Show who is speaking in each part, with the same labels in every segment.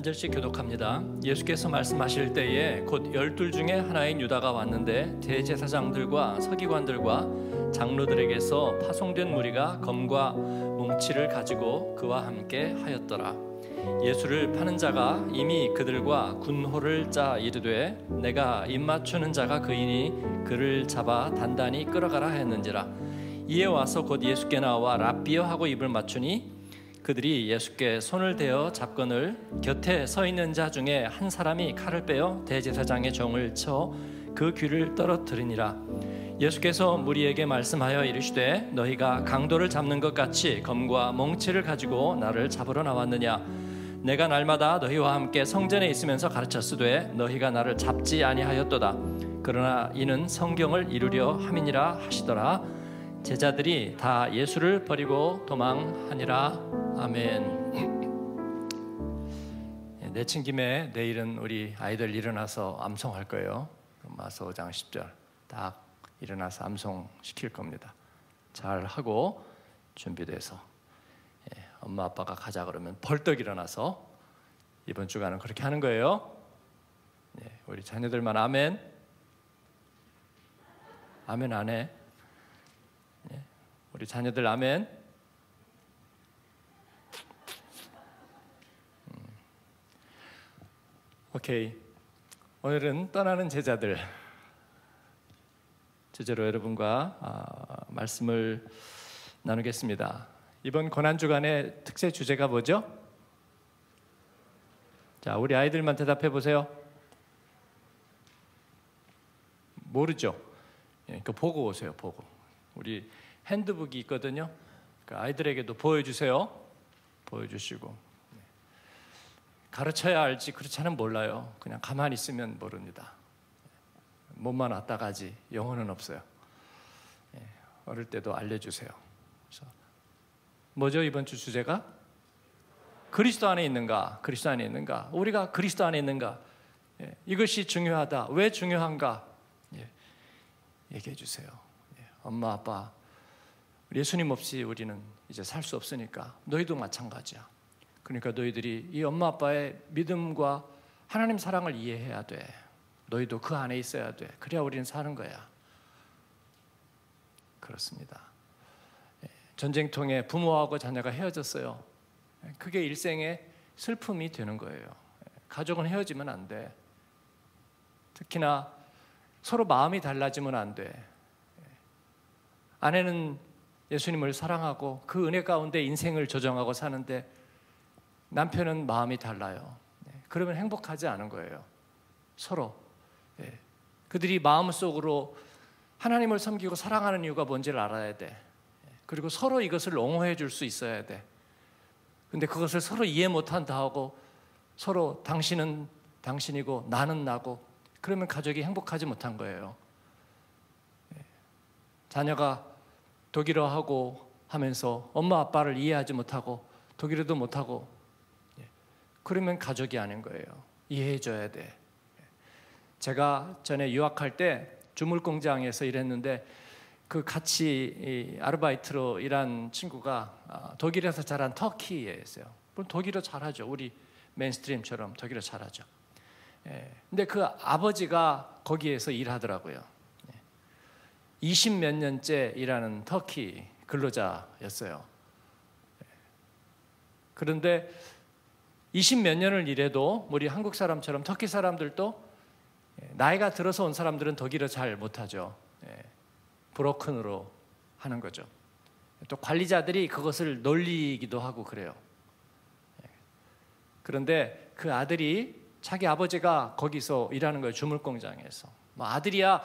Speaker 1: 한 절씩 교독합니다. 예수께서 말씀하실 때에 곧 열둘 중에 하나인 유다가 왔는데 대제사장들과 서기관들과 장로들에게서 파송된 무리가 검과 뭉치를 가지고 그와 함께 하였더라. 예수를 파는 자가 이미 그들과 군호를 짜 이르되 내가 입맞추는 자가 그이니 그를 잡아 단단히 끌어가라 했는지라 이에 와서 곧 예수께 나와 랍비어 하고 입을 맞추니 그들이 예수께 손을 대어 잡건을 곁에 서 있는 자 중에 한 사람이 칼을 빼어 대제사장의 종을 쳐 그 귀를 떨어뜨리니라. 예수께서 무리에게 말씀하여 이르시되 너희가 강도를 잡는 것 같이 검과 몽치를 가지고 나를 잡으러 나왔느냐? 내가 날마다 너희와 함께 성전에 있으면서 가르쳤으되 너희가 나를 잡지 아니하였도다. 그러나 이는 성경을 이루려 함이니라 하시더라. 제자들이 다 예수를 버리고 도망하니라 아멘. 내친 김에 내일은 우리 아이들 일어나서 암송할 거예요. 마서 5장 10절 딱 일어나서 암송 시킬 겁니다. 잘 하고 준비돼서 예, 엄마 아빠가 가자 그러면 벌떡 일어나서 이번 주간은 그렇게 하는 거예요. 예, 우리 자녀들만 아멘. 아멘 안 해. 예, 우리 자녀들 아멘. 오케이. 오늘은 떠나는 제자들 주제로 여러분과 아, 말씀을 나누겠습니다. 이번 고난 주간의 특세 주제가 뭐죠? 자, 우리 아이들만 대답해 보세요. 모르죠? 예, 그 보고 오세요. 보고. 우리 핸드북이 있거든요. 그 아이들에게도 보여주세요. 보여주시고 네. 가르쳐야 알지 그렇지는 몰라요. 그냥 가만히 있으면 모릅니다. 몸만 왔다 가지 영혼은 없어요. 예, 어릴 때도 알려주세요. 뭐죠 이번 주 주제가 그리스도 안에 있는가? 그리스도 안에 있는가? 우리가 그리스도 안에 있는가? 예, 이것이 중요하다. 왜 중요한가? 예, 얘기해 주세요. 예, 엄마 아빠 예수님 없이 우리는 이제 살 수 없으니까 너희도 마찬가지야. 그러니까 너희들이 이 엄마 아빠의 믿음과 하나님 사랑을 이해해야 돼. 너희도 그 안에 있어야 돼. 그래야 우리는 사는 거야. 그렇습니다. 예, 전쟁통에 부모하고 자녀가 헤어졌어요. 예, 그게 일생의 슬픔이 되는 거예요. 예, 가족은 헤어지면 안 돼. 특히나 서로 마음이 달라지면 안 돼. 아내는 예수님을 사랑하고 그 은혜 가운데 인생을 조정하고 사는데 남편은 마음이 달라요. 그러면 행복하지 않은 거예요. 서로 예. 그들이 마음속으로 하나님을 섬기고 사랑하는 이유가 뭔지를 알아야 돼. 예. 그리고 서로 이것을 옹호해 줄 수 있어야 돼. 근데 그것을 서로 이해 못한다 하고 서로 당신은 당신이고 나는 나고 그러면 가족이 행복하지 못한 거예요. 예. 자녀가 독일어하고 하면서 엄마 아빠를 이해하지 못하고 독일어도 못하고 그러면 가족이 아닌 거예요. 이해해 줘야 돼. 제가 전에 유학할 때 주물 공장에서 일했는데 그 같이 아르바이트로 일한 친구가 아, 독일에서 자란 터키에 있어요. 물론 독일어 잘하죠. 우리 맨스트림처럼 독일어 잘하죠. 예. 근데 그 아버지가 거기에서 일하더라고요. 20 몇 년째 일하는 터키 근로자였어요. 예. 그런데 20 몇 년을 일해도 우리 한국 사람처럼 터키 사람들도 예, 나이가 들어서 온 사람들은 독일어 잘 못하죠. 예, 브로큰으로 하는 거죠. 또 관리자들이 그것을 놀리기도 하고 그래요. 예, 그런데 그 아들이 자기 아버지가 거기서 일하는 거예요. 주물 공장에서. 뭐 아들이야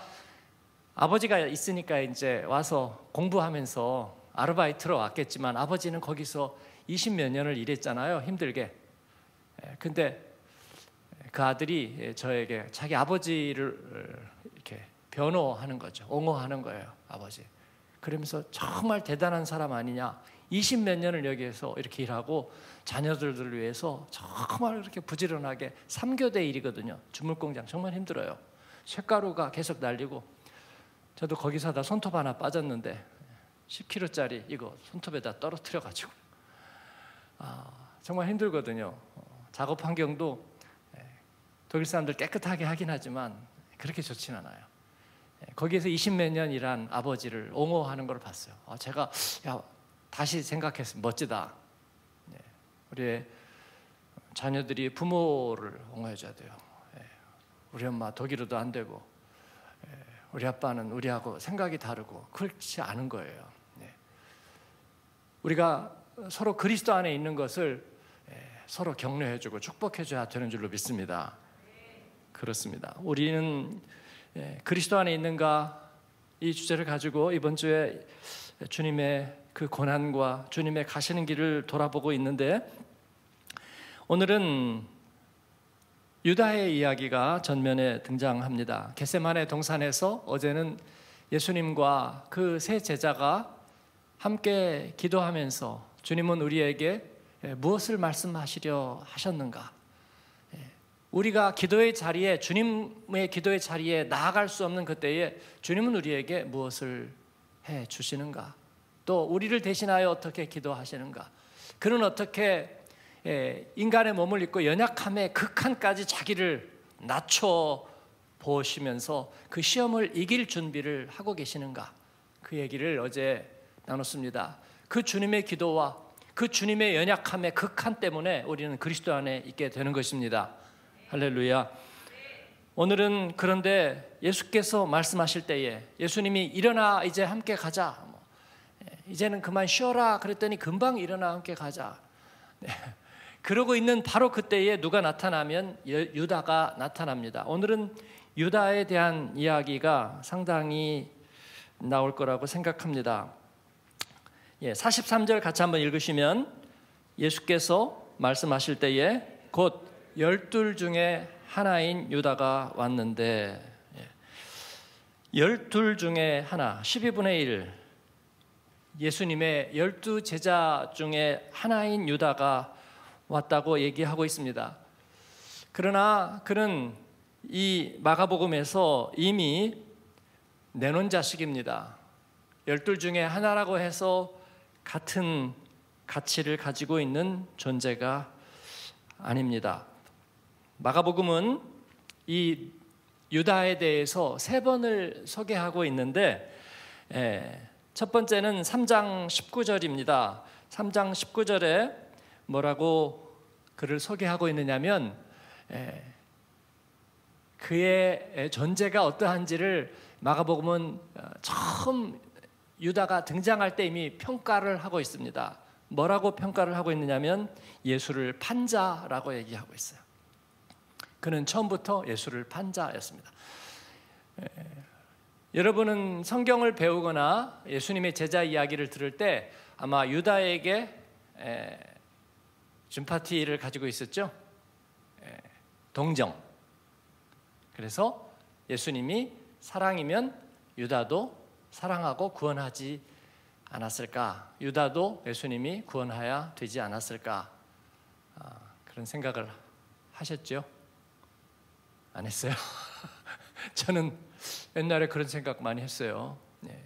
Speaker 1: 아버지가 있으니까 이제 와서 공부하면서 아르바이트로 왔겠지만 아버지는 거기서 20 몇 년을 일했잖아요. 힘들게. 근데 그 아들이 저에게 자기 아버지를 이렇게 변호하는 거죠. 옹호하는 거예요, 아버지. 그러면서 정말 대단한 사람 아니냐. 20 몇 년을 여기에서 이렇게 일하고 자녀들을 위해서 정말 이렇게 부지런하게 3교대 일이거든요. 주물공장 정말 힘들어요. 쇳가루가 계속 날리고 저도 거기서 다 손톱 하나 빠졌는데 10kg짜리 이거 손톱에다 떨어뜨려 가지고 아, 정말 힘들거든요. 작업 환경도 예, 독일 사람들 깨끗하게 하긴 하지만 그렇게 좋지는 않아요. 예, 거기에서 20몇 년 일한 아버지를 옹호하는 걸 봤어요. 아, 제가 야, 다시 생각했어 멋지다. 네, 우리의 자녀들이 부모를 옹호해줘야 돼요. 예, 우리 엄마 독일어도 안 되고 우리 아빠는 우리하고 생각이 다르고 그렇지 않은 거예요. 네. 우리가 서로 그리스도 안에 있는 것을 서로 격려해주고 축복해줘야 되는 줄로 믿습니다. 그렇습니다. 우리는 그리스도 안에 있는가 이 주제를 가지고 이번 주에 주님의 그 고난과 주님의 가시는 길을 돌아보고 있는데 오늘은 유다의 이야기가 전면에 등장합니다. 겟세만의 동산에서 어제는 예수님과 그 세 제자가 함께 기도하면서 주님은 우리에게 무엇을 말씀하시려 하셨는가? 우리가 기도의 자리에 주님의 기도의 자리에 나아갈 수 없는 그때에 주님은 우리에게 무엇을 해 주시는가? 또 우리를 대신하여 어떻게 기도하시는가? 그는 어떻게 예, 인간의 몸을 입고 연약함의 극한까지 자기를 낮춰 보시면서 그 시험을 이길 준비를 하고 계시는가? 그 얘기를 어제 나눴습니다. 그 주님의 기도와 그 주님의 연약함의 극한 때문에 우리는 그리스도 안에 있게 되는 것입니다. 할렐루야. 오늘은 그런데 예수께서 말씀하실 때에 예수님이 일어나 이제 함께 가자. 뭐, 예, 이제는 그만 쉬어라. 그랬더니 금방 일어나 함께 가자. 네. 그러고 있는 바로 그때에 누가 나타나면 유다가 나타납니다. 오늘은 유다에 대한 이야기가 상당히 나올 거라고 생각합니다. 예, 43절 같이 한번 읽으시면 예수께서 말씀하실 때에 곧 열둘 중에 하나인 유다가 왔는데 예, 열둘 중에 하나 12분의 1 예수님의 열두 제자 중에 하나인 유다가 왔다고 얘기하고 있습니다. 그러나 그는 이 마가복음에서 이미 내놓은 자식입니다. 열둘 중에 하나라고 해서 같은 가치를 가지고 있는 존재가 아닙니다. 마가복음은 이 유다에 대해서 세 번을 소개하고 있는데 예, 첫 번째는 3장 19절입니다. 3장 19절에 뭐라고 그를 소개하고 있느냐면 그의 존재가 어떠한지를 마가복음은 어, 처음 유다가 등장할 때 이미 평가를 하고 있습니다. 뭐라고 평가를 하고 있느냐면 예수를 판자라고 얘기하고 있어요. 그는 처음부터 예수를 판자였습니다. 여러분은 성경을 배우거나 예수님의 제자 이야기를 들을 때 아마 유다에게 줌파티를 가지고 있었죠. 예, 동정. 그래서 예수님이 사랑이면 유다도 사랑하고 구원하지 않았을까? 유다도 예수님이 구원하야 되지 않았을까? 아, 그런 생각을 하셨죠? 안 했어요? 저는 옛날에 그런 생각 많이 했어요. 네.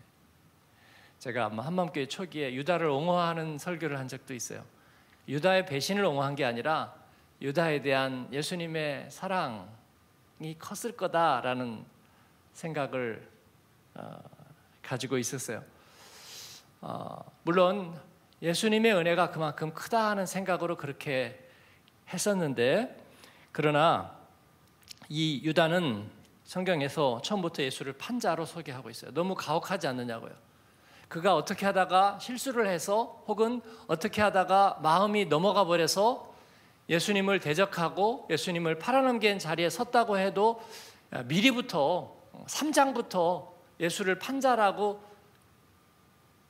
Speaker 1: 제가 한맘교회 초기에 유다를 옹호하는 설교를 한 적도 있어요. 유다의 배신을 옹호한 게 아니라 유다에 대한 예수님의 사랑이 컸을 거다라는 생각을 어, 가지고 있었어요. 어, 물론 예수님의 은혜가 그만큼 크다 하는 생각으로 그렇게 했었는데 그러나 이 유다는 성경에서 처음부터 예수를 판자로 소개하고 있어요. 너무 가혹하지 않느냐고요. 그가 어떻게 하다가 실수를 해서 혹은 어떻게 하다가 마음이 넘어가 버려서 예수님을 대적하고 예수님을 팔아넘긴 자리에 섰다고 해도 미리부터 3장부터 예수를 판자라고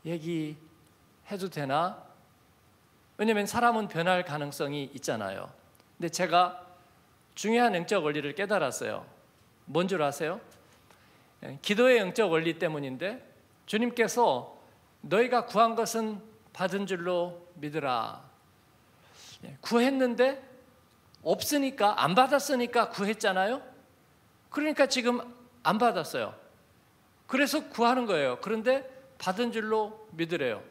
Speaker 1: 얘기해도 되나? 왜냐하면 사람은 변할 가능성이 있잖아요. 근데 제가 중요한 영적 원리를 깨달았어요. 뭔 줄 아세요? 기도의 영적 원리 때문인데 주님께서 너희가 구한 것은 받은 줄로 믿으라. 예, 구했는데 없으니까 안 받았으니까 구했잖아요. 그러니까 지금 안 받았어요. 그래서 구하는 거예요. 그런데 받은 줄로 믿으래요.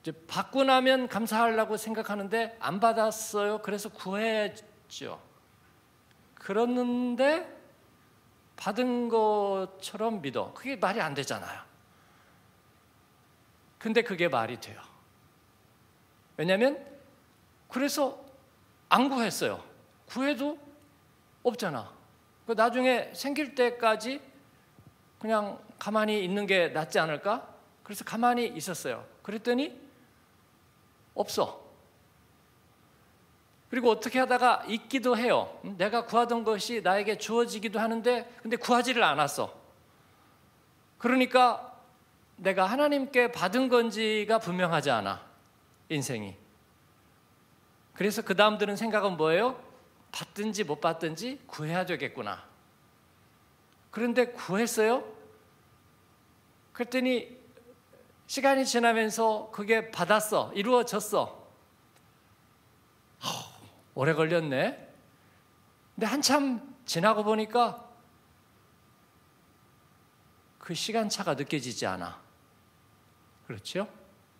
Speaker 1: 이제 받고 나면 감사하려고 생각하는데 안 받았어요. 그래서 구했죠. 그렇는데 받은 것처럼 믿어. 그게 말이 안 되잖아요. 근데 그게 말이 돼요. 왜냐하면 그래서 안 구했어요. 구해도 없잖아. 그 나중에 생길 때까지 그냥 가만히 있는 게 낫지 않을까? 그래서 가만히 있었어요. 그랬더니 없어. 그리고 어떻게 하다가 있기도 해요. 내가 구하던 것이 나에게 주어지기도 하는데 근데 구하지를 않았어. 그러니까 내가 하나님께 받은 건지가 분명하지 않아. 인생이. 그래서 그 다음 드는 생각은 뭐예요? 받든지 못 받든지 구해야 되겠구나. 그런데 구했어요? 그랬더니 시간이 지나면서 그게 받았어. 이루어졌어. 오래 걸렸네. 근데 한참 지나고 보니까 그 시간차가 느껴지지 않아. 그렇죠?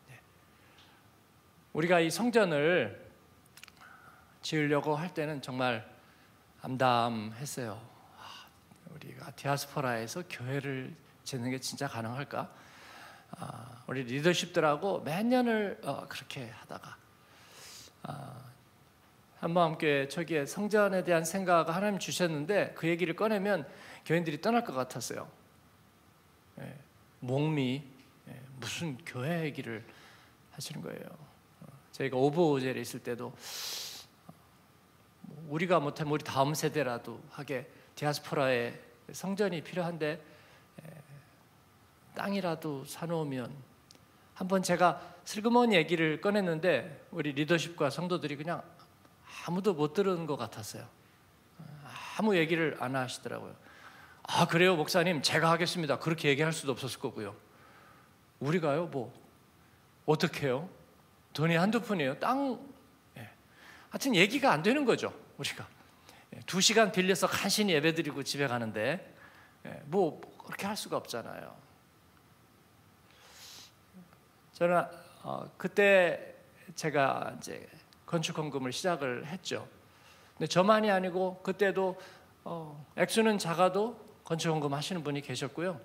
Speaker 1: 네. 우리가 이 성전을 지으려고 할 때는 정말 암담했어요. 아, 우리가 디아스포라에서 교회를 짓는 게 진짜 가능할까? 아, 우리 리더십들하고 몇 년을 어, 그렇게 하다가 아, 한마음교회 저기에 성전에 대한 생각을 하나님 주셨는데 그 얘기를 꺼내면 교인들이 떠날 것 같았어요. 예, 목미 예, 무슨 교회 얘기를 하시는 거예요. 어, 저희가 오브오젤에 있을 때도 뭐 우리가 못하면 우리 다음 세대라도 하게 디아스포라에 성전이 필요한데 예, 땅이라도 사놓으면 한번 제가 슬그머니 얘기를 꺼냈는데 우리 리더십과 성도들이 그냥 아무도 못 들은 것 같았어요. 아무 얘기를 안 하시더라고요. 아 그래요 목사님 제가 하겠습니다. 그렇게 얘기할 수도 없었을 거고요. 우리가요 뭐 어떻게 해요? 돈이 한두 푼이에요. 땅 예. 하여튼 얘기가 안 되는 거죠 우리가 예. 두 시간 빌려서 간신히 예배드리고 집에 가는데 예. 뭐 그렇게 할 수가 없잖아요. 저는 어, 그때 제가 이제 건축 헌금을 시작을 했죠. 근데 저만이 아니고 그때도 어, 액수는 작아도 건축 헌금 하시는 분이 계셨고요.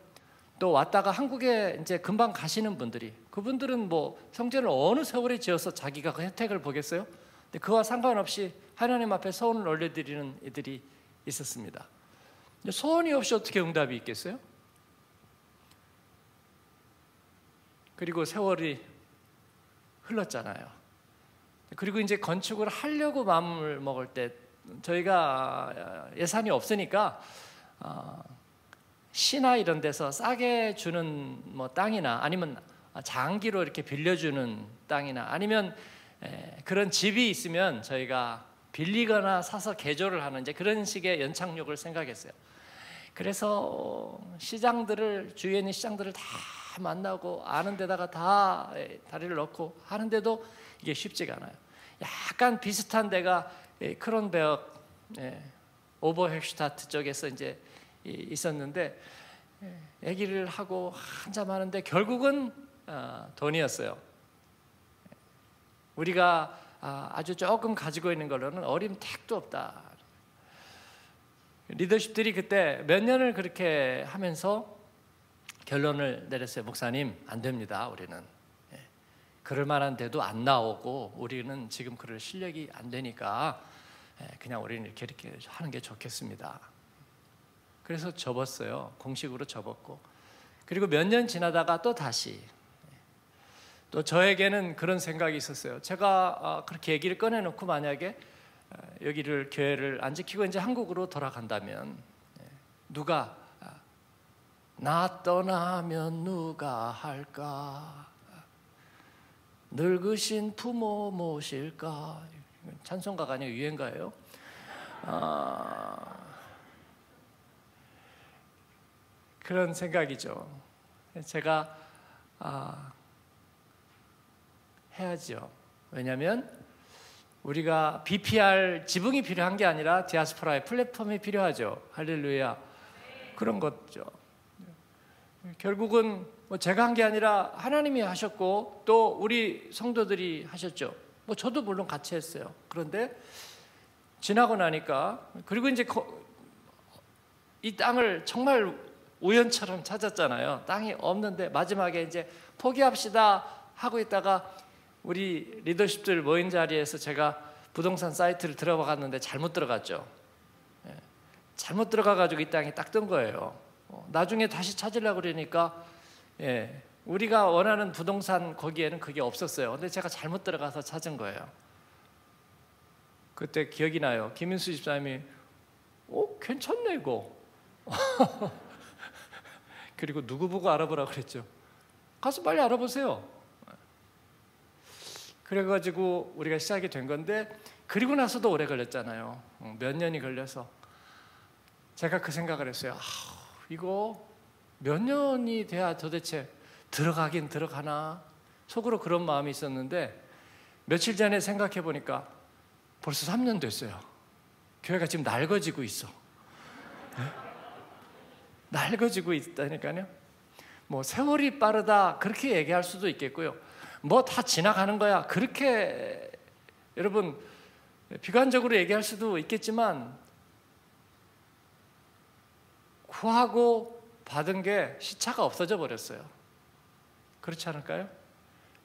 Speaker 1: 또 왔다가 한국에 이제 금방 가시는 분들이 그분들은 뭐 성전을 어느 세월에 지어서 자기가 그 혜택을 보겠어요? 근데 그와 상관없이 하나님 앞에 소원을 올려드리는 이들이 있었습니다. 소원이 없이 어떻게 응답이 있겠어요? 그리고 세월이 흘렀잖아요. 그리고 이제 건축을 하려고 마음을 먹을 때 저희가 예산이 없으니까 어, 시나 이런 데서 싸게 주는 뭐 땅이나 아니면 장기로 이렇게 빌려주는 땅이나 아니면 그런 집이 있으면 저희가 빌리거나 사서 개조를 하는 이제 그런 식의 연착륙을 생각했어요. 그래서 시장들을 주위에 있는 시장들을 다 만나고 아는 데다가 다 다리를 넣고 하는데도 이게 쉽지가 않아요. 약간 비슷한 데가 크론베어 오버헬슈타트 쪽에서 이제 있었는데 얘기를 하고 한참 하는데 결국은 어, 돈이었어요. 우리가 아, 아주 조금 가지고 있는 걸로는 어림 택도 없다. 리더십들이 그때 몇 년을 그렇게 하면서 결론을 내렸어요. 목사님 안 됩니다. 우리는 그럴 만한 데도 안 나오고 우리는 지금 그럴 실력이 안 되니까 예, 그냥 우리는 이렇게 이렇게 하는 게 좋겠습니다. 그래서 접었어요. 공식으로 접었고 그리고 몇 년 지나다가 또 다시 또 저에게는 그런 생각이 있었어요. 제가 아, 그렇게 얘기를 꺼내놓고 만약에 아, 여기를 교회를 안 지키고 이제 한국으로 돌아간다면 예, 누가 아, 나 떠나면 누가 할까? 늙으신 부모 모실까? 찬송가가 아니라 유행가예요. 아, 그런 생각이죠. 제가 아, 해야죠. 왜냐하면 우리가 BPR 지붕이 필요한 게 아니라 디아스포라의 플랫폼이 필요하죠. 할렐루야. 그런 거죠. 결국은 뭐 제가 한 게 아니라 하나님이 하셨고 또 우리 성도들이 하셨죠. 뭐 저도 물론 같이 했어요. 그런데 지나고 나니까 그리고 이제 이 땅을 정말 우연처럼 찾았잖아요. 땅이 없는데 마지막에 이제 포기합시다 하고 있다가 우리 리더십들 모인 자리에서 제가 부동산 사이트를 들어가 갔는데 잘못 들어갔죠. 예. 잘못 들어가 가지고 이 땅이 딱 뜬 거예요. 어, 나중에 다시 찾으려고 그러니까 예, 우리가 원하는 부동산 거기에는 그게 없었어요. 근데 제가 잘못 들어가서 찾은 거예요. 그때 기억이 나요. 김인수 집사님이 어 괜찮네 이거. 그리고 누구 보고 알아보라 그랬죠. 가서 빨리 알아보세요. 그래가지고 우리가 시작이 된 건데 그리고 나서도 오래 걸렸잖아요. 어, 몇 년이 걸려서 제가 그 생각을 했어요. 아, 이거 몇 년이 돼야 도대체 들어가긴 들어가나 속으로 그런 마음이 있었는데 며칠 전에 생각해 보니까 벌써 3년 됐어요. 교회가 지금 낡아지고 있어. 네? 낡아지고 있다니까요. 뭐 세월이 빠르다 그렇게 얘기할 수도 있겠고요. 뭐 다 지나가는 거야 그렇게 여러분 비관적으로 얘기할 수도 있겠지만 구하고 받은 게 시차가 없어져 버렸어요. 그렇지 않을까요?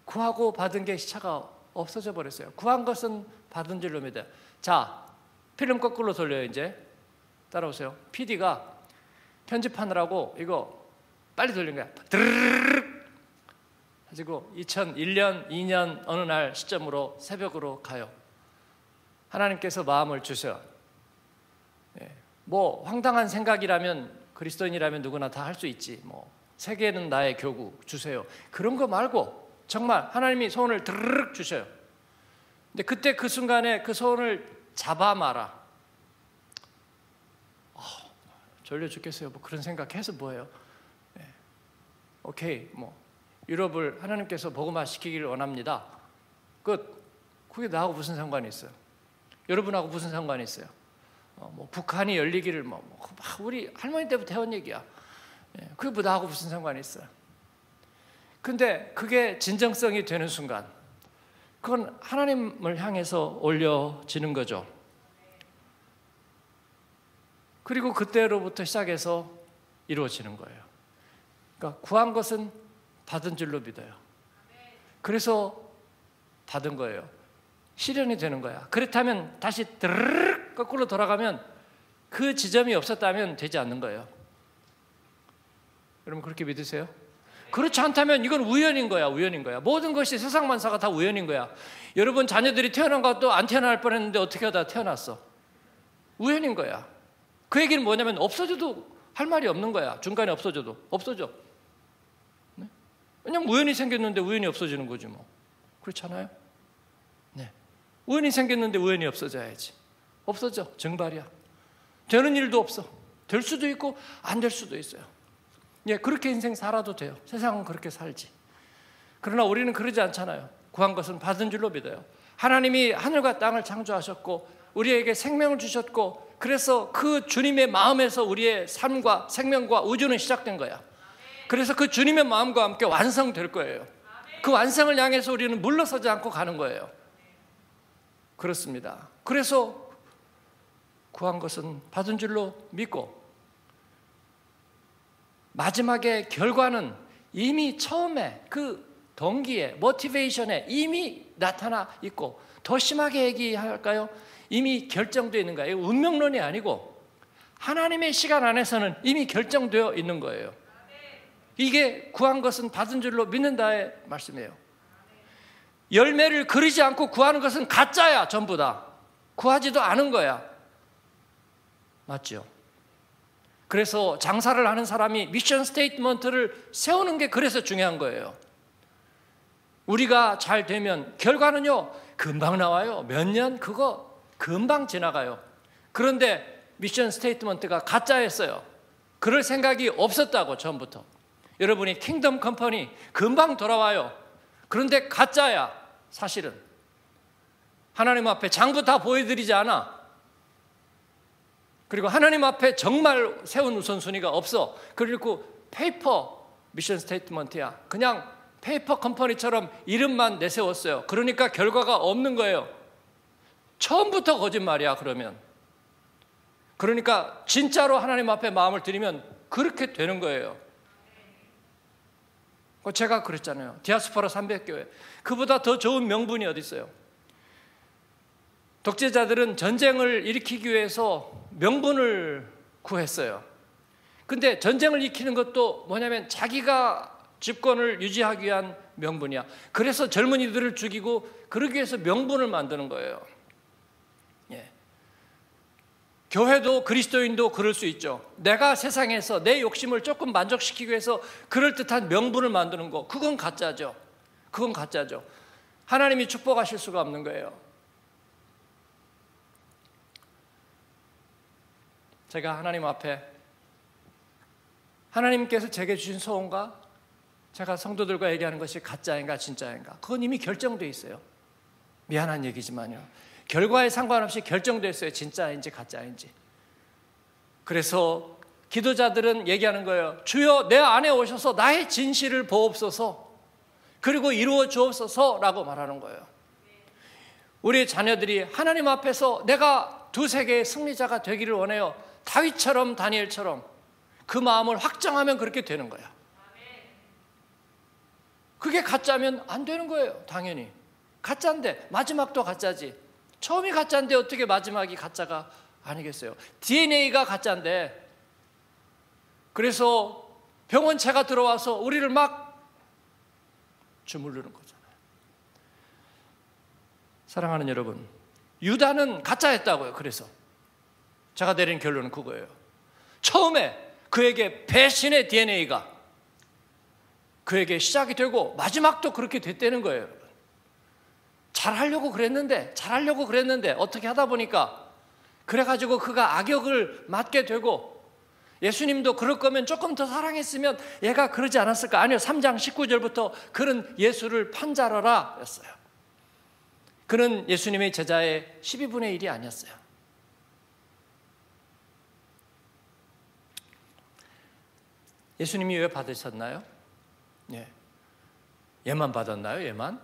Speaker 1: 구하고 받은 게 시차가 없어져 버렸어요. 구한 것은 받은 줄로 믿어요. 자, 필름 거꾸로 돌려요, 이제. 따라오세요. PD가 편집하느라고 이거 빨리 돌린 거야. 드르륵 가지고 2001년, 2년 어느 날 시점으로 새벽으로 가요. 하나님께서 마음을. 예. 뭐 황당한 생각이라면 그리스도인이라면 누구나 다 할 수 있지. 뭐 세계는 나의 교구 주세요. 그런 거 말고 정말 하나님이 손을 드르륵 주셔요. 근데 그때 그 순간에 그 손을 잡아 마라. 어, 졸려 죽겠어요. 뭐 그런 생각해서 뭐예요? 네. 오케이, 뭐 유럽을 하나님께서 복음화 시키기를 원합니다. 끝. 그게 나하고 무슨 상관이 있어요? 여러분하고 무슨 상관이 있어요? 어, 뭐 북한이 열리기를 뭐, 뭐 우리 할머니 때부터 해온 얘기야. 예, 그게 뭐 나하고 무슨 상관이 있어요? 근데 그게 진정성이 되는 순간, 그건 하나님을 향해서 올려지는 거죠. 그리고 그때로부터 시작해서 이루어지는 거예요. 그러니까 구한 것은 받은 줄로 믿어요. 그래서 받은 거예요. 실현이 되는 거야. 그렇다면 다시 드르륵 거꾸로 돌아가면 그 지점이 없었다면 되지 않는 거예요. 여러분 그렇게 믿으세요? 그렇지 않다면 이건 우연인 거야, 우연인 거야. 모든 것이 세상 만사가 다 우연인 거야. 여러분 자녀들이 태어난 것도 안 태어날 뻔했는데 어떻게 하다 태어났어? 우연인 거야. 그 얘기는 뭐냐면 없어져도 할 말이 없는 거야. 중간에 없어져도 없어져. 네? 왜냐면 우연히 생겼는데 우연히 없어지는 거지 뭐. 그렇잖아요. 네. 우연히 생겼는데 우연히 없어져야지. 없어져. 정발이야. 되는 일도 없어. 될 수도 있고 안 될 수도 있어요. 예, 그렇게 인생 살아도 돼요. 세상은 그렇게 살지. 그러나 우리는 그러지 않잖아요. 구한 것은 받은 줄로 믿어요. 하나님이 하늘과 땅을 창조하셨고 우리에게 생명을 주셨고 그래서 그 주님의 마음에서 우리의 삶과 생명과 우주는 시작된 거야. 그래서 그 주님의 마음과 함께 완성될 거예요. 그 완성을 향해서 우리는 물러서지 않고 가는 거예요. 그렇습니다. 그래서 구한 것은 받은 줄로 믿고 마지막에 결과는 이미 처음에 그 동기에 motivation에 이미 나타나 있고 더 심하게 얘기할까요? 이미 결정되어 있는 거예요. 운명론이 아니고 하나님의 시간 안에서는 이미 결정되어 있는 거예요. 이게 구한 것은 받은 줄로 믿는다의 말씀이에요. 열매를 그리지 않고 구하는 것은 가짜야, 전부 다. 구하지도 않은 거야. 맞죠? 그래서 장사를 하는 사람이 mission statement를 세우는 게 그래서 중요한 거예요. 우리가 잘 되면 결과는요, 금방 나와요. 몇 년? 그거 금방 지나가요. 그런데 mission statement가 가짜였어요. 그럴 생각이 없었다고, 처음부터. 여러분이 kingdom company 금방 돌아와요. 그런데 가짜야, 사실은. 하나님 앞에 장부 다 보여드리지 않아. 그리고 하나님 앞에 정말 세운 우선순위가 없어. 그리고 paper mission statement야. 그냥 페이퍼 컴퍼니처럼 이름만 내세웠어요. 그러니까 결과가 없는 거예요. 처음부터 거짓말이야, 그러면. 그러니까 진짜로 하나님 앞에 마음을 드리면 그렇게 되는 거예요. 제가 그랬잖아요. 디아스포라 300교회. 그보다 더 좋은 명분이 어디 있어요? 독재자들은 전쟁을 일으키기 위해서 명분을 구했어요. 근데 전쟁을 일으키는 것도 뭐냐면 자기가 집권을 유지하기 위한 명분이야. 그래서 젊은이들을 죽이고 그러기 위해서 명분을 만드는 거예요. 예. 교회도 그리스도인도 그럴 수 있죠. 내가 세상에서 내 욕심을 조금 만족시키기 위해서 그럴듯한 명분을 만드는 거. 그건 가짜죠. 그건 가짜죠. 하나님이 축복하실 수가 없는 거예요. 제가 하나님 앞에 하나님께서 제게 주신 소원과 제가 성도들과 얘기하는 것이 가짜인가 진짜인가 그건 이미 결정돼 있어요. 미안한 얘기지만요. 결과에 상관없이 결정돼 있어요. 진짜인지 가짜인지. 그래서 기도자들은 얘기하는 거예요. 주여 내 안에 오셔서 나의 진실을 보옵소서. 그리고 이루어 주옵소서라고 말하는 거예요. 우리 자녀들이 하나님 앞에서 내가 두세 개의 승리자가 되기를 원해요. 다윗처럼 다니엘처럼 그 마음을 확정하면 그렇게 되는 거야. 그게 가짜면 안 되는 거예요. 당연히. 가짜인데 마지막도 가짜지. 처음이 가짜인데 어떻게 마지막이 가짜가 아니겠어요? DNA가 가짜인데 그래서 병원체가 들어와서 우리를 막 주물르는 거잖아요. 사랑하는 여러분, 유다는 가짜였다고요. 그래서 제가 내린 결론은 그거예요. 처음에 그에게 배신의 DNA가 그에게 시작이 되고 마지막도 그렇게 됐다는 거예요. 잘하려고 그랬는데, 잘하려고 그랬는데 어떻게 하다 보니까 그래가지고 그가 악역을 맡게 되고 예수님도 그럴 거면 조금 더 사랑했으면 얘가 그러지 않았을까? 아니요, 3장 19절부터 그는 예수를 판자러라 였어요. 그는 예수님의 제자의 12분의 1이 아니었어요. 예수님이 왜 받으셨나요? 예. 얘만 받았나요? 얘만?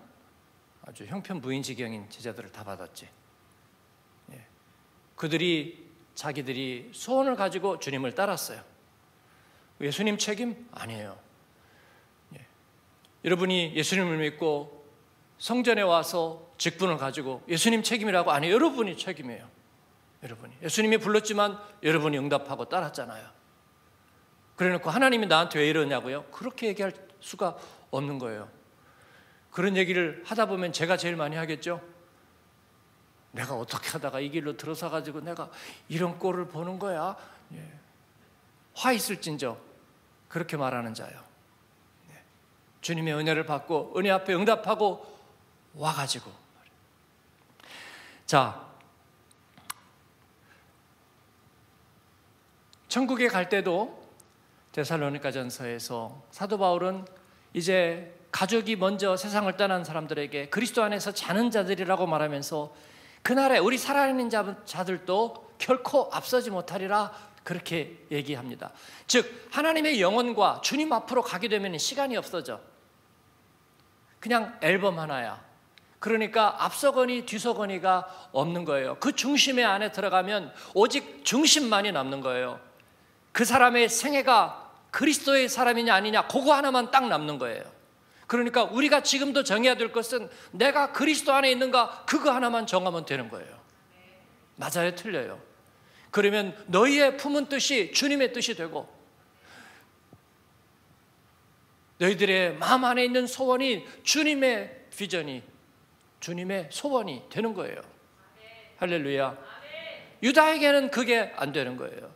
Speaker 1: 아주 형편부인지경인 제자들을 다 받았지. 예. 그들이 자기들이 소원을 가지고 주님을 따랐어요. 예수님 책임 아니에요. 예. 여러분이 예수님을 믿고 성전에 와서 직분을 가지고 예수님 책임이라고 아니에요. 여러분이 책임이에요. 여러분이 예수님이 불렀지만 여러분이 응답하고 따랐잖아요. 그래놓고 하나님이 나한테 왜 이러냐고요? 그렇게 얘기할 수가 없는 거예요. 그런 얘기를 하다 보면 제가 제일 많이 하겠죠? 내가 어떻게 하다가 이 길로 들어서 가지고 내가 이런 꼴을 보는 거야? 예. 화 있을진저 그렇게 말하는 자요. 예. 주님의 은혜를 받고 은혜 앞에 응답하고 와가지고 자 천국에 갈 때도 데살로니가 전서에서 사도 바울은 이제 가족이 먼저 세상을 떠난 사람들에게 그리스도 안에서 자는 자들이라고 말하면서 그날에 우리 살아있는 자들도 결코 앞서지 못하리라 그렇게 얘기합니다. 즉 하나님의 영혼과 주님 앞으로 가게 되면 시간이 없어져. 그냥 앨범 하나야. 그러니까 앞서거니 뒤서거니가 없는 거예요. 그 중심의 안에 들어가면 오직 중심만이 남는 거예요. 그 사람의 생애가 그리스도의 사람이냐 아니냐 그거 하나만 딱 남는 거예요. 그러니까 우리가 지금도 정해야 될 것은 내가 그리스도 안에 있는가 그거 하나만 정하면 되는 거예요. 맞아요, 틀려요. 그러면 너희의 품은 뜻이 주님의 뜻이 되고 너희들의 마음 안에 있는 소원이 주님의 비전이 주님의 소원이 되는 거예요. 할렐루야. 유다에게는 그게 안 되는 거예요.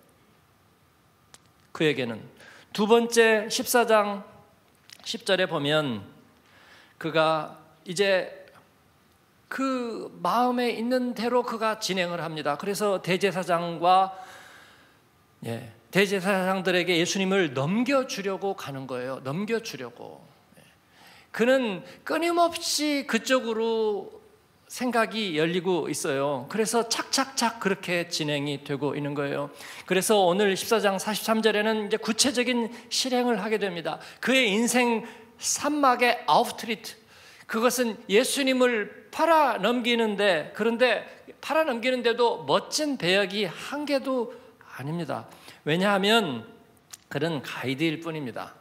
Speaker 1: 그에게는 두 번째 14장 10절에 보면 그가 이제 그 마음에 있는 대로 그가 진행을 합니다. 그래서 대제사장과 예, 대제사장들에게 예수님을 넘겨주려고 가는 거예요. 넘겨주려고. 예. 그는 끊임없이 그쪽으로 생각이 열리고 있어요. 그래서 착착착 그렇게 진행이 되고 있는 거예요. 그래서 오늘 14장 43절에는 이제 구체적인 실행을 하게 됩니다. 그의 인생 산막의 아우프트리트 그것은 예수님을 팔아 넘기는데 그런데 팔아 넘기는데도 멋진 배역이 한 개도 아닙니다. 왜냐하면 그런 가이드일 뿐입니다.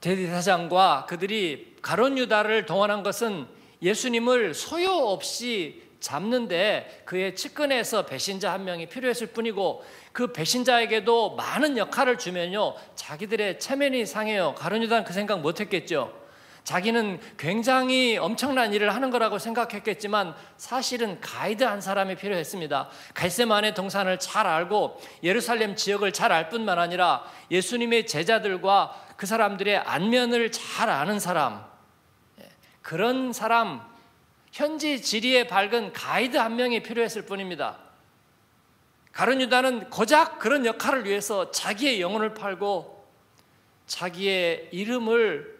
Speaker 1: 대리사장과 그들이 가론 유다를 동원한 것은 예수님을 소요 없이 잡는데 그의 측근에서 배신자 한 명이 필요했을 뿐이고 그 배신자에게도 많은 역할을 주면요 자기들의 체면이 상해요. 가론 유다는 그 생각 못했겠죠. 자기는 굉장히 엄청난 일을 하는 거라고 생각했겠지만 사실은 가이드 한 사람이 필요했습니다. 갈세만의 동산을 잘 알고 예루살렘 지역을 잘 알 뿐만 아니라 예수님의 제자들과 그 사람들의 안면을 잘 아는 사람, 예, 그런 사람, 현지 지리에 밝은 가이드 한 명이 필요했을 뿐입니다. 가룟 유다는 고작 그런 역할을 위해서 자기의 영혼을 팔고 자기의 이름을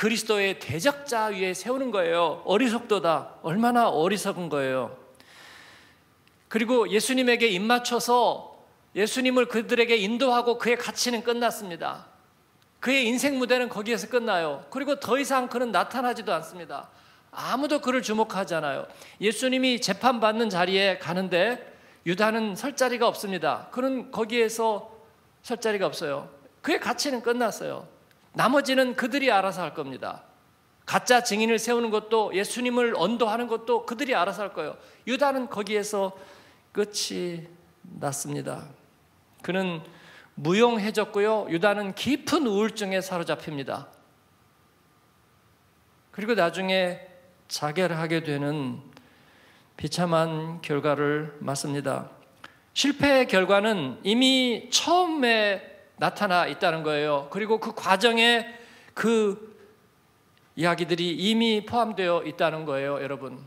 Speaker 1: 그리스도의 대적자 위에 세우는 거예요. 어리석도다. 얼마나 어리석은 거예요. 그리고 예수님에게 입맞춰서 예수님을 그들에게 인도하고 그의 가치는 끝났습니다. 그의 인생 무대는 거기에서 끝나요. 그리고 더 이상 그는 나타나지도 않습니다. 아무도 그를 주목하잖아요. 예수님이 재판받는 자리에 가는데 유다는 설 자리가 없습니다. 그는 거기에서 설 자리가 없어요. 그의 가치는 끝났어요. 나머지는 그들이 알아서 할 겁니다. 가짜 증인을 세우는 것도 예수님을 언도하는 것도 그들이 알아서 할 거예요. 유다는 거기에서 끝이 났습니다. 그는 무용해졌고요. 유다는 깊은 우울증에 사로잡힙니다. 그리고 나중에 자결하게 되는 비참한 결과를 맞습니다. 실패의 결과는 이미 처음에 나타나 있다는 거예요. 그리고 그 과정에 그 이야기들이 이미 포함되어 있다는 거예요, 여러분.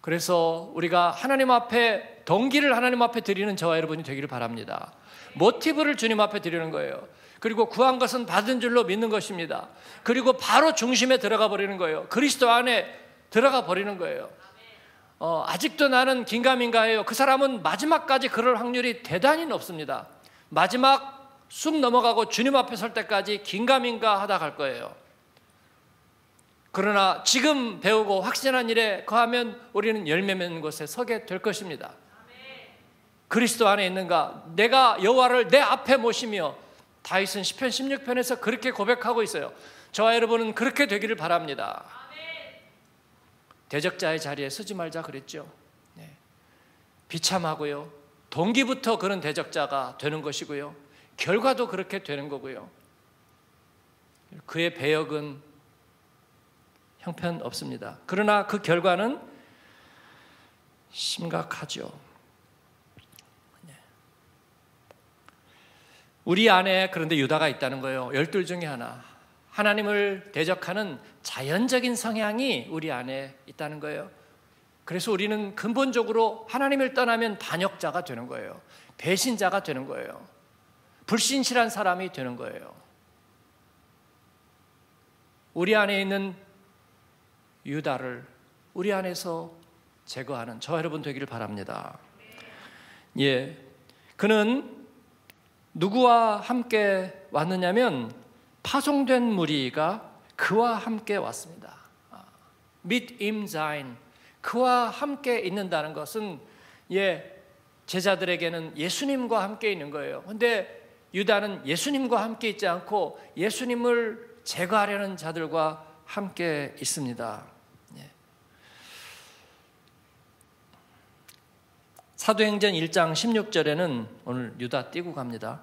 Speaker 1: 그래서 우리가 하나님 앞에 동기를 하나님 앞에 드리는 저와 여러분이 되기를 바랍니다. 모티브를 주님 앞에 드리는 거예요. 그리고 구한 것은 받은 줄로 믿는 것입니다. 그리고 바로 중심에 들어가 버리는 거예요. 그리스도 안에 들어가 버리는 거예요. 어, 아직도 나는 긴가민가해요. 그 사람은 마지막까지 그럴 확률이 대단히 높습니다. 마지막 쑥 넘어가고 주님 앞에 설 때까지 긴가민가 하다 갈 거예요. 그러나 지금 배우고 확신한 일에 거하면 우리는 열매 맺는 곳에 서게 될 것입니다. 그리스도 안에 있는가? 내가 여호와를 내 앞에 모시며 다윗은 시편 16편에서 그렇게 고백하고 있어요. 저와 여러분은 그렇게 되기를 바랍니다. 대적자의 자리에 서지 말자 그랬죠. 네. 비참하고요. 동기부터 그런 대적자가 되는 것이고요. 결과도 그렇게 되는 거고요. 그의 배역은 형편 없습니다. 그러나 그 결과는 심각하죠. 네. 우리 안에 그런데 유다가 있다는 거예요. 열둘 중에 하나. 하나님을 대적하는 자연적인 성향이 우리 안에 있다는 거예요. 그래서 우리는 근본적으로 하나님을 떠나면 반역자가 되는 거예요. 배신자가 되는 거예요. 불신실한 사람이 되는 거예요. 우리 안에 있는 유다를 우리 안에서 제거하는 저 여러분 되기를 바랍니다. 예. 그는 누구와 함께 왔느냐면 파송된 무리가 그와 함께 왔습니다. mit ihm sein. 그와 함께 있는다는 것은 예, 제자들에게는 예수님과 함께 있는 거예요. 근데 유다는 예수님과 함께 있지 않고 예수님을 제거하려는 자들과 함께 있습니다. 예. 사도행전 1장 16절에는 오늘 유다 띄고 갑니다.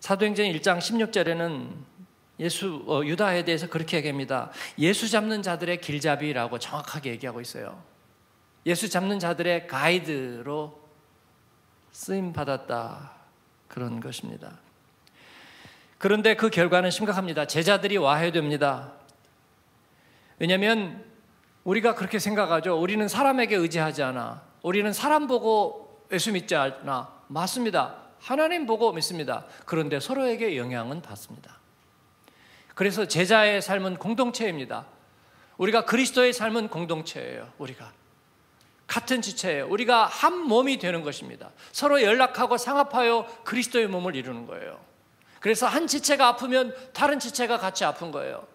Speaker 1: 사도행전 1장 16절에는 예수 어, 유다에 대해서 그렇게 얘기합니다. 예수 잡는 자들의 길잡이라고 정확하게 얘기하고 있어요. 예수 잡는 자들의 가이드로 쓰임 받았다. 그런 것입니다. 그런데 그 결과는 심각합니다. 제자들이 와해됩니다. 왜냐하면 우리가 그렇게 생각하죠. 우리는 사람에게 의지하지 않아. 우리는 사람 보고 예수 믿지 않아. 맞습니다. 하나님 보고 믿습니다. 그런데 서로에게 영향은 받습니다. 그래서 제자의 삶은 공동체입니다. 우리가 그리스도의 삶은 공동체예요. 우리가 같은 지체예요. 우리가 한 몸이 되는 것입니다. 서로 연락하고 상합하여 그리스도의 몸을 이루는 거예요. 그래서 한 지체가 아프면 다른 지체가 같이 아픈 거예요.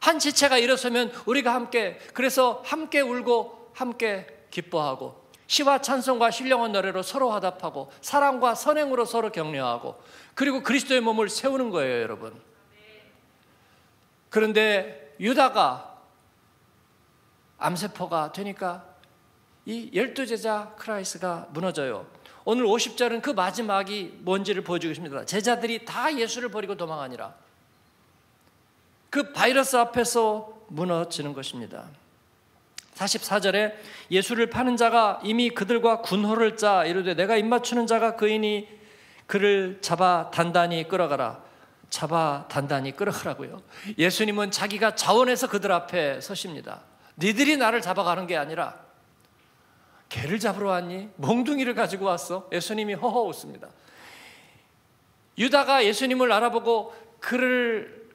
Speaker 1: 한 지체가 일어서면 우리가 함께 그래서 함께 울고 함께 기뻐하고 시와 찬송과 신령한 노래로 서로 화답하고 사랑과 선행으로 서로 격려하고 그리고 그리스도의 몸을 세우는 거예요, 여러분. 그런데 유다가 암세포가 되니까 이 열두 제자 크라이스가 무너져요. 오늘 50절은 그 마지막이 뭔지를 보여주고 있습니다. 제자들이 다 예수를 버리고 도망하니라. 그 바이러스 앞에서 무너지는 것입니다. 44절에 예수를 파는 자가 이미 그들과 군호를 짜 이르되 내가 입맞추는 자가 그이니 그를 잡아 단단히 끌어가라. 잡아 단단히 끌어가라고요. 예수님은 자기가 자원해서 그들 앞에 서십니다. 니들이 나를 잡아가는 게 아니라 개를 잡으러 왔니? 몽둥이를 가지고 왔어. 예수님이 허허 웃습니다. 유다가 예수님을 알아보고 그를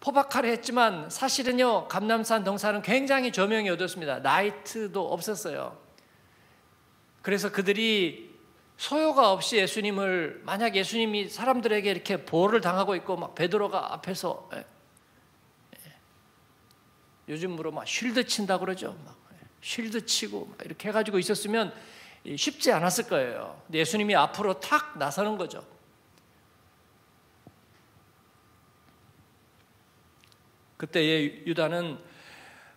Speaker 1: 포박하려 했지만 사실은요 감남산 동산은 굉장히 조명이 어둡습니다. 나이트도 없었어요. 그래서 그들이 소요가 없이 예수님을 만약 예수님이 사람들에게 이렇게 보호를 당하고 있고 막 베드로가 앞에서 예, 예, 요즘으로 막 쉴드 친다 그러죠. 막 쉴드 치고 막 이렇게 해가지고 있었으면 쉽지 않았을 거예요. 예수님이 앞으로 탁 나서는 거죠. 그때 유다는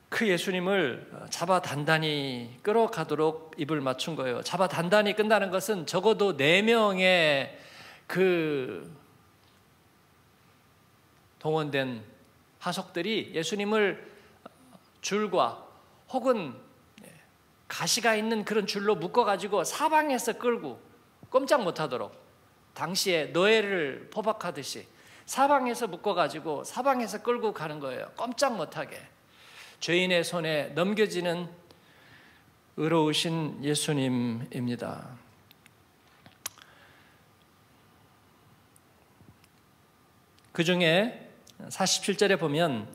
Speaker 1: 그 예수님을 잡아 단단히 끌어가도록 입을 맞춘 거예요. 잡아 단단히 끈다는 것은 적어도 네 명의 그 동원된 하석들이 예수님을 줄과 혹은 가시가 있는 그런 줄로 묶어가지고 사방에서 끌고 꼼짝 못하도록 당시에 노예를 포박하듯이 사방에서 묶어가지고 사방에서 끌고 가는 거예요. 꼼짝 못하게. 죄인의 손에 넘겨지는 의로우신 예수님입니다. 그 중에 47절에 보면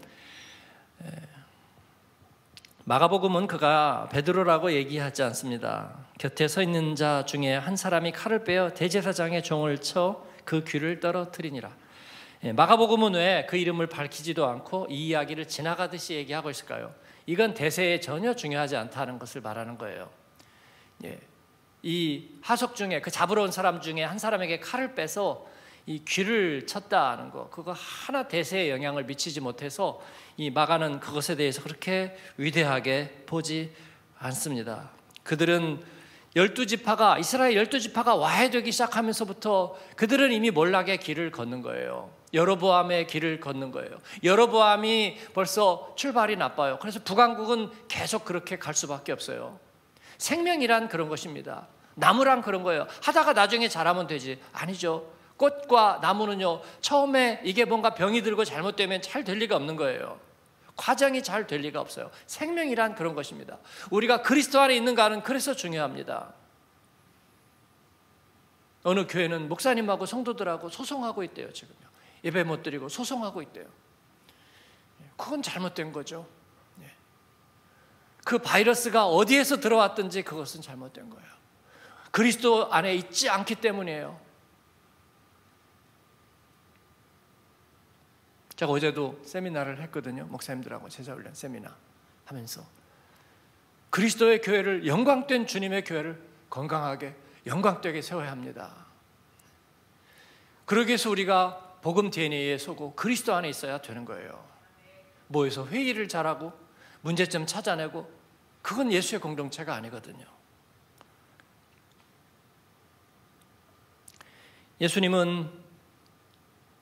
Speaker 1: 마가복음은 그가 베드로라고 얘기하지 않습니다. 곁에 서 있는 자 중에 한 사람이 칼을 빼어 대제사장의 종을 쳐 그 귀를 떨어뜨리니라. 예, 마가복음은 왜 그 이름을 밝히지도 않고 이 이야기를 지나가듯이 얘기하고 있을까요? 이건 대세에 전혀 중요하지 않다는 것을 말하는 거예요. 예, 이 하석 중에 그 잡으러 온 사람 중에 한 사람에게 칼을 빼서 이 귀를 쳤다는 거 그거 하나 대세에 영향을 미치지 못해서 이 마가는 그것에 대해서 그렇게 위대하게 보지 않습니다. 그들은 열두 지파가 이스라엘 열두 지파가 와해되기 시작하면서부터 그들은 이미 몰락의 길을 걷는 거예요. 여로보암의 길을 걷는 거예요. 여로보암이 벌써 출발이 나빠요. 그래서 북왕국은 계속 그렇게 갈 수밖에 없어요. 생명이란 그런 것입니다. 나무란 그런 거예요. 하다가 나중에 자라면 되지. 아니죠. 꽃과 나무는요, 처음에 이게 뭔가 병이 들고 잘못되면 잘 될 리가 없는 거예요. 과정이 잘 될 리가 없어요. 생명이란 그런 것입니다. 우리가 그리스도 안에 있는가는 그래서 중요합니다. 어느 교회는 목사님하고 성도들하고 소송하고 있대요, 지금요. 예배 못 드리고 소송하고 있대요. 그건 잘못된 거죠. 예. 그 바이러스가 어디에서 들어왔든지 그것은 잘못된 거예요. 그리스도 안에 있지 않기 때문이에요. 제가 어제도 세미나를 했거든요. 목사님들하고 제자훈련 세미나 하면서 그리스도의 교회를 영광된 주님의 교회를 건강하게 영광되게 세워야 합니다. 그러기 위해서 우리가 복음 DNA에 서고 그리스도 안에 있어야 되는 거예요. 모여서 회의를 잘하고 문제점 찾아내고 그건 예수의 공동체가 아니거든요. 예수님은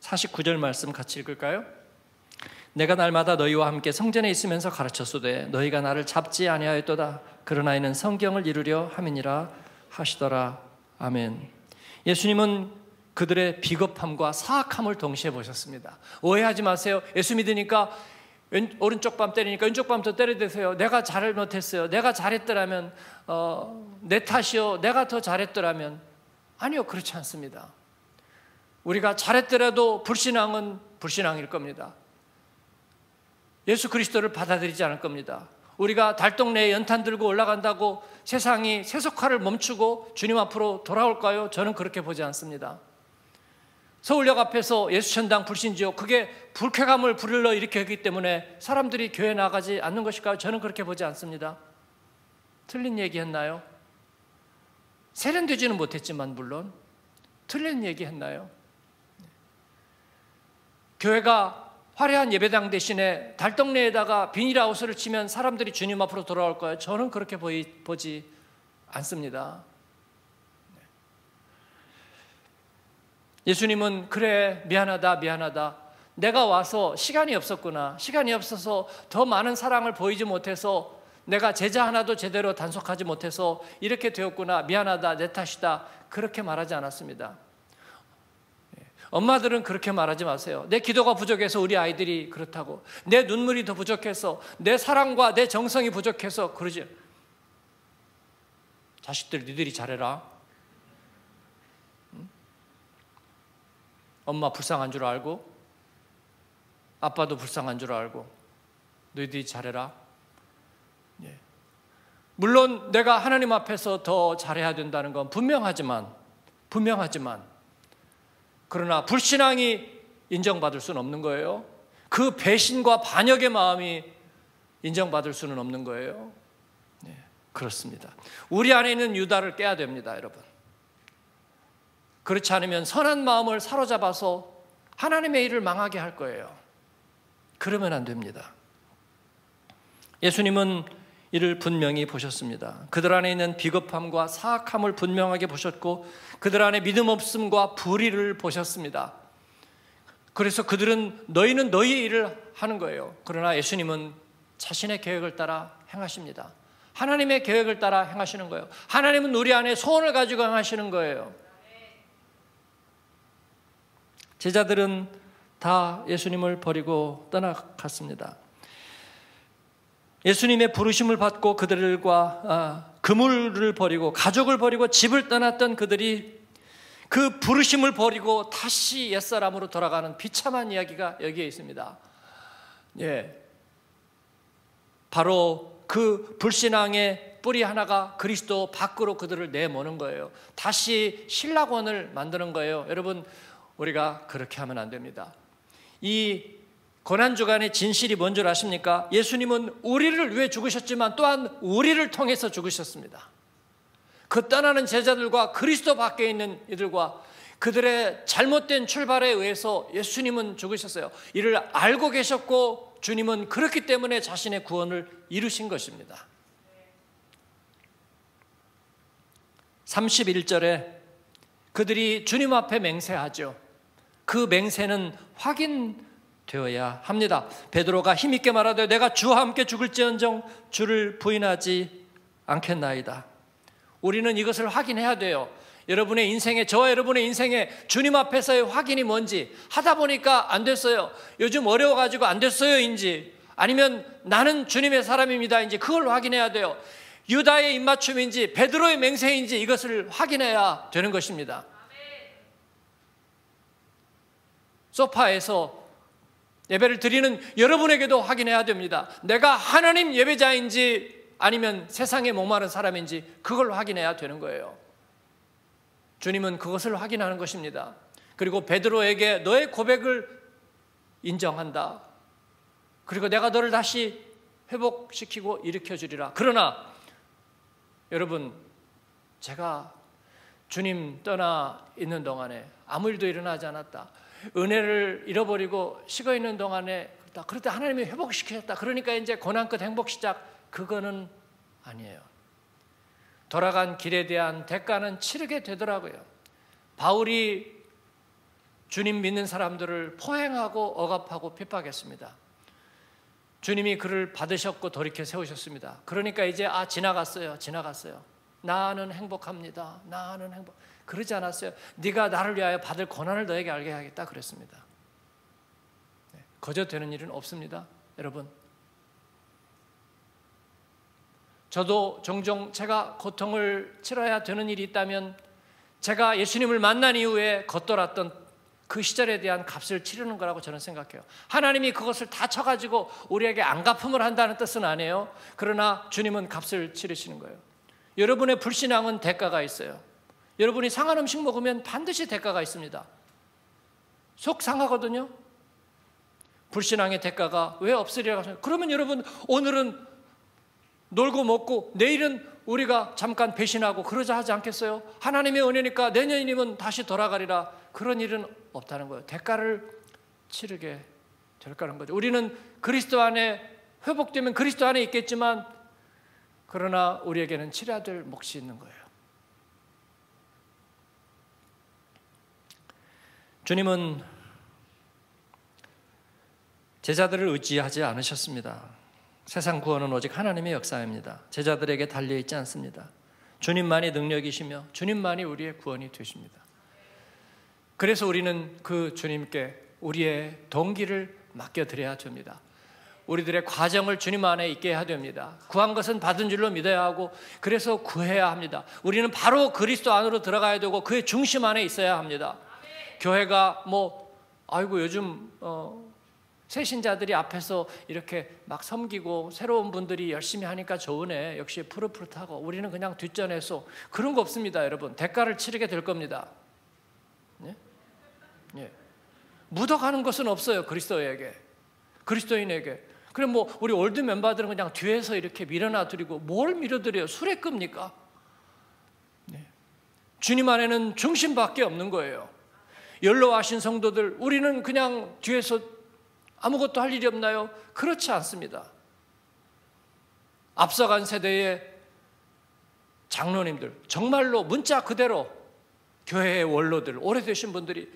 Speaker 1: 49절 말씀 같이 읽을까요? 내가 날마다 너희와 함께 성전에 있으면서 가르쳤으되 너희가 나를 잡지 아니하였도다. 그러나 이는 성경을 이루려 함이니라 하시더라. 아멘. 예수님은 그들의 비겁함과 사악함을 동시에 보셨습니다. 오해하지 마세요. 예수 믿으니까 왼, 오른쪽 밤 때리니까 왼쪽 밤도 때려대세요. 내가 잘못했어요. 내가 잘했더라면 어, 내 탓이요. 내가 더 잘했더라면 아니요. 그렇지 않습니다. 우리가 잘했더라도 불신앙은 불신앙일 겁니다. 예수 그리스도를 받아들이지 않을 겁니다. 우리가 달동네에 연탄 들고 올라간다고 세상이 세속화를 멈추고 주님 앞으로 돌아올까요? 저는 그렇게 보지 않습니다. 서울역 앞에서 예수천당 불신지옥 그게 불쾌감을 불러 일으켰기 때문에 사람들이 교회 나가지 않는 것일까요? 저는 그렇게 보지 않습니다. 틀린 얘기 했나요? 세련되지는 못했지만 물론 틀린 얘기 했나요? 교회가 화려한 예배당 대신에 달동네에다가 비닐하우스를 치면 사람들이 주님 앞으로 돌아올 거예요. 저는 그렇게 보이, 보지 않습니다. 예수님은 그래 미안하다 미안하다. 내가 와서 시간이 없었구나. 시간이 없어서 더 많은 사랑을 보이지 못해서 내가 제자 하나도 제대로 단속하지 못해서 이렇게 되었구나. 미안하다 내 탓이다. 그렇게 말하지 않았습니다 엄마들은 그렇게 말하지 마세요. 내 기도가 부족해서 우리 아이들이 그렇다고. 내 눈물이 더 부족해서 내 사랑과 내 정성이 부족해서 그러지. 자식들 니들이 잘해라. 엄마 불쌍한 줄 알고 아빠도 불쌍한 줄 알고 너희들이 잘해라. 예. 물론 내가 하나님 앞에서 더 잘해야 된다는 건 분명하지만 분명하지만 그러나 불신앙이 인정받을 수는 없는 거예요. 그 배신과 반역의 마음이 인정받을 수는 없는 거예요. 네, 그렇습니다. 우리 안에 있는 유다를 깨야 됩니다, 여러분. 그렇지 않으면 선한 마음을 사로잡아서 하나님의 일을 망하게 할 거예요. 그러면 안 됩니다. 예수님은 이를 분명히 보셨습니다. 그들 안에 있는 비겁함과 사악함을 분명하게 보셨고 그들 안에 믿음 없음과 불의를 보셨습니다. 그래서 그들은 너희는 너희의 일을 하는 거예요. 그러나 예수님은 자신의 계획을 따라 행하십니다. 하나님의 계획을 따라 행하시는 거예요. 하나님은 우리 안에 소원을 가지고 행하시는 거예요. 제자들은 다 예수님을 버리고 떠나갔습니다. 예수님의 부르심을 받고 그들과 아, 그물을 버리고 가족을 버리고 집을 떠났던 그들이 그 부르심을 버리고 다시 옛사람으로 돌아가는 비참한 이야기가 여기에 있습니다. 예. 바로 그 불신앙의 뿌리 하나가 그리스도 밖으로 그들을 내모는 거예요. 다시 신락원을 만드는 거예요. 여러분, 우리가 그렇게 하면 안 됩니다. 이 고난 주간의 진실이 뭔 줄 아십니까? 예수님은 우리를 위해 죽으셨지만 또한 우리를 통해서 죽으셨습니다. 그 떠나는 제자들과 그리스도 밖에 있는 이들과 그들의 잘못된 출발에 의해서 예수님은 죽으셨어요. 이를 알고 계셨고 주님은 그렇기 때문에 자신의 구원을 이루신 것입니다. 31절에 그들이 주님 앞에 맹세하죠. 그 맹세는 확인 되어야 합니다. 베드로가 힘있게 말하되 내가 주와 함께 죽을지언정 주를 부인하지 않겠나이다. 우리는 이것을 확인해야 돼요. 여러분의 인생에 저와 여러분의 인생에 주님 앞에서의 확인이 뭔지 하다 보니까 안 됐어요. 요즘 어려워 가지고 안 됐어요인지 아니면 나는 주님의 사람입니다인지 그걸 확인해야 돼요. 유다의 입맞춤인지 베드로의 맹세인지 이것을 확인해야 되는 것입니다. 소파에서 예배를 드리는 여러분에게도 확인해야 됩니다. 내가 하나님 예배자인지 아니면 세상에 목마른 사람인지 그걸 확인해야 되는 거예요. 주님은 그것을 확인하는 것입니다. 그리고 베드로에게 너의 고백을 인정한다. 그리고 내가 너를 다시 회복시키고 일으켜 주리라. 그러나 여러분 제가 주님 떠나 있는 동안에 아무 일도 일어나지 않았다. 은혜를 잃어버리고 식어 있는 동안에 그럴 때 하나님이 회복시키셨다. 그러니까 이제 고난 끝 행복 시작. 그거는 아니에요. 돌아간 길에 대한 대가는 치르게 되더라고요. 바울이 주님 믿는 사람들을 포행하고 억압하고 핍박했습니다. 주님이 그를 받으셨고 돌이켜 세우셨습니다. 그러니까 이제 아 지나갔어요. 지나갔어요. 나는 행복합니다. 나는 행복. 그러지 않았어요. 네가 나를 위하여 받을 고난을 너에게 알게 하겠다 그랬습니다. 네, 거저 되는 일은 없습니다. 여러분. 저도 종종 제가 고통을 치러야 되는 일이 있다면 제가 예수님을 만난 이후에 겉돌았던 그 시절에 대한 값을 치르는 거라고 저는 생각해요. 하나님이 그것을 다 쳐가지고 우리에게 안 갚음을 한다는 뜻은 아니에요. 그러나 주님은 값을 치르시는 거예요. 여러분의 불신앙은 대가가 있어요. 여러분이 상한 음식 먹으면 반드시 대가가 있습니다. 속 상하거든요. 불신앙의 대가가 왜 없으리라고 생각 그러면 여러분 오늘은 놀고 먹고 내일은 우리가 잠깐 배신하고 그러자 하지 않겠어요? 하나님의 은혜니까 내년이면 다시 돌아가리라 그런 일은 없다는 거예요. 대가를 치르게 될 거라는 거죠. 우리는 그리스도 안에 회복되면 그리스도 안에 있겠지만 그러나 우리에게는 치러야 될 몫이 있는 거예요. 주님은 제자들을 의지하지 않으셨습니다. 세상 구원은 오직 하나님의 역사입니다. 제자들에게 달려 있지 않습니다. 주님만이 능력이시며 주님만이 우리의 구원이 되십니다. 그래서 우리는 그 주님께 우리의 동기를 맡겨드려야 됩니다. 우리들의 과정을 주님 안에 있게 해야 됩니다. 구한 것은 받은 줄로 믿어야 하고 그래서 구해야 합니다. 우리는 바로 그리스도 안으로 들어가야 되고 그의 중심 안에 있어야 합니다. 교회가 뭐 아이고 요즘 어, 새신자들이 앞에서 이렇게 막 섬기고 새로운 분들이 열심히 하니까 좋으네. 역시 푸릇푸릇하고 우리는 그냥 뒷전에서 그런 거 없습니다, 여러분. 대가를 치르게 될 겁니다. 예? 예. 묻어가는 것은 없어요, 그리스도에게. 그리스도인에게. 그럼 뭐 우리 old member들은 그냥 뒤에서 이렇게 밀어놔 드리고 뭘 밀어드려요? 수레 끕니까? 네. 주님 안에는 중심밖에 없는 거예요. 연로하신 성도들 우리는 그냥 뒤에서 아무것도 할 일이 없나요? 그렇지 않습니다. 앞서간 세대의 장로님들, 정말로 문자 그대로 교회의 원로들, 오래되신 분들이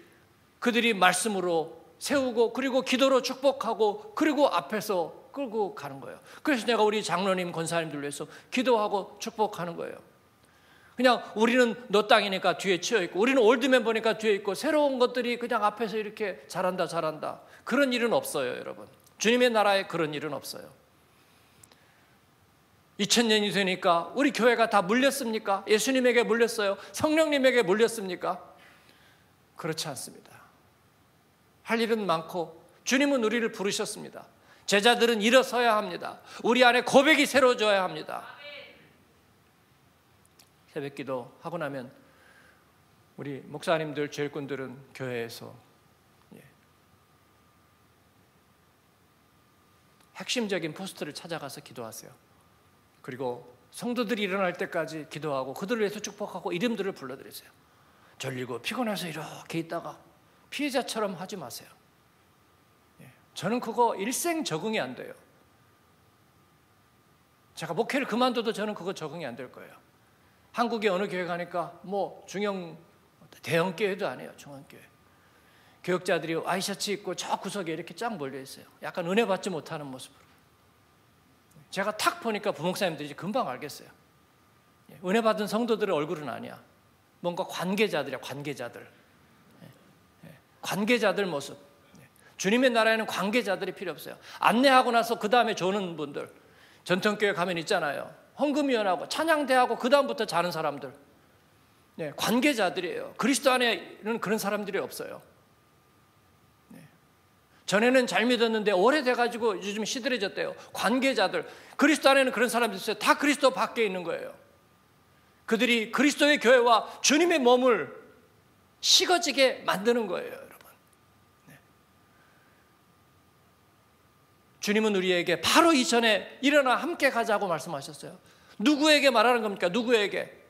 Speaker 1: 그들이 말씀으로 세우고 그리고 기도로 축복하고 그리고 앞에서 끌고 가는 거예요. 그래서 내가 우리 장로님, 권사님들 위해서 기도하고 축복하는 거예요. 그냥 우리는 노땅이니까 뒤에 치여 있고 우리는 old member니까 뒤에 있고 새로운 것들이 그냥 앞에서 이렇게 잘한다 잘한다. 그런 일은 없어요 여러분. 주님의 나라에 그런 일은 없어요. 2000년이 되니까 우리 교회가 다 물렸습니까? 예수님에게 물렸어요? 성령님에게 물렸습니까? 그렇지 않습니다. 할 일은 많고 주님은 우리를 부르셨습니다. 제자들은 일어서야 합니다. 우리 안에 고백이 새로워져야 합니다 새벽 기도 하고 나면 우리 목사님들, 제일꾼들은 교회에서 예. 핵심적인 포스트를 찾아가서 기도하세요. 그리고 성도들이 일어날 때까지 기도하고 그들을 위해서 축복하고 이름들을 불러드리세요. 졸리고 피곤해서 이렇게 있다가 피해자처럼 하지 마세요. 예. 저는 그거 일생 적응이 안 돼요. 제가 목회를 그만둬도 저는 그거 적응이 안 될 거예요. 한국의 어느 교회 가니까 뭐 중형 대형 교회도 아니에요. 중앙 교회. 교육자들이 와이셔츠 입고 저 구석에 이렇게 쫙 몰려 있어요. 약간 은혜 받지 못하는 모습으로. 제가 탁 보니까 부목사님들이 금방 알겠어요. 예, 은혜 받은 성도들의 얼굴은 아니야. 뭔가 관계자들이야, 관계자들. 예, 예, 관계자들 모습. 주님의 나라에는 관계자들이 필요 없어요. 안내하고 나서 그 다음에 조는 분들. 전통교회 가면 있잖아요. 헌금위원하고 찬양대하고 그 다음부터 자는 사람들 네, 관계자들이에요. 그리스도 안에는 그런 사람들이 없어요. 네. 전에는 잘 믿었는데 오래돼가지고 요즘 시들해졌대요. 관계자들 그리스도 안에는 그런 사람들이 있어요. 다 그리스도 밖에 있는 거예요. 그들이 그리스도의 교회와 주님의 몸을 식어지게 만드는 거예요, 여러분. 네. 주님은 우리에게 바로 이전에 일어나 함께 가자고 말씀하셨어요. 누구에게 말하는 겁니까? 누구에게?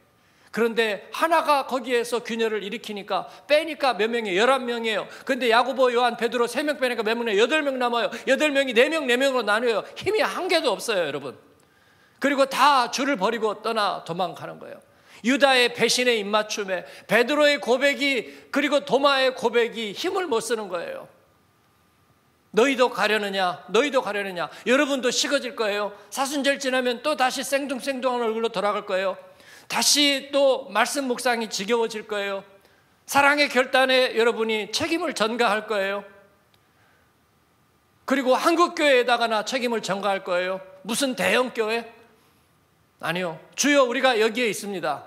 Speaker 1: 그런데 하나가 거기에서 균열을 일으키니까 빼니까 몇 명이에요? 11명이에요. 근데 야고보, 요한, 베드로 3명 빼니까 몇 명이에요? 8명 남아요. 8명이 4명, 4명으로 나뉘어요. 힘이 한 개도 없어요, 여러분. 그리고 다 줄을 버리고 떠나 도망가는 거예요. 유다의 배신의 입맞춤에 베드로의 고백이 그리고 도마의 고백이 힘을 못 쓰는 거예요. 너희도 가려느냐? 너희도 가려느냐? 여러분도 식어질 거예요. 사순절 지나면 또 다시 생뚱생뚱한 얼굴로 돌아갈 거예요. 다시 또 말씀 묵상이 지겨워질 거예요. 사랑의 결단에 여러분이 책임을 전가할 거예요. 그리고 한국교회에다가나 책임을 전가할 거예요. 무슨 대형교회? 아니요. 주여 우리가 여기에 있습니다.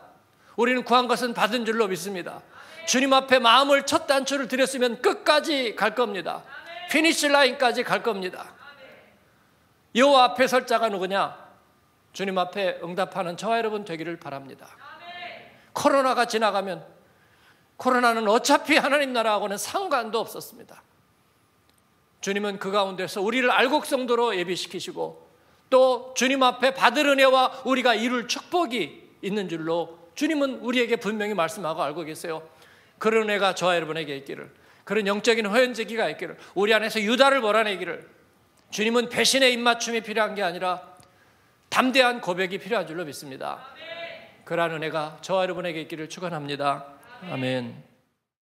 Speaker 1: 우리는 구한 것은 받은 줄로 믿습니다. 주님 앞에 마음을 첫 단추를 들였으면 끝까지 갈 겁니다. finish line까지 갈 겁니다. 여호와 앞에 설 자가 누구냐? 주님 앞에 응답하는 저와 여러분 되기를 바랍니다. 코로나가 지나가면 코로나는 어차피 하나님 나라하고는 상관도 없었습니다. 주님은 그 가운데서 우리를 알곡성도로 예비시키시고 또 주님 앞에 받을 은혜와 우리가 이룰 축복이 있는 줄로 주님은 우리에게 분명히 말씀하고 알고 계세요. 그런 은혜가 저와 여러분에게 있기를 그런 영적인 호연제기가 있기를 우리 안에서 유다를 몰아내기를 주님은 배신의 입맞춤이 필요한 게 아니라 담대한 고백이 필요한 줄로 믿습니다. 그러한 은혜가 저와 여러분에게 있기를 축원합니다. 아멘.